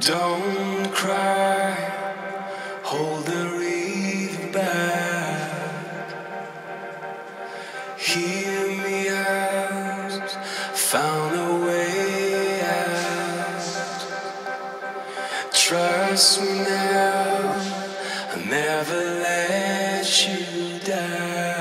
Don't cry, hold the wreath back. Hear me out, found a way out. Trust me now, I'll never let you down.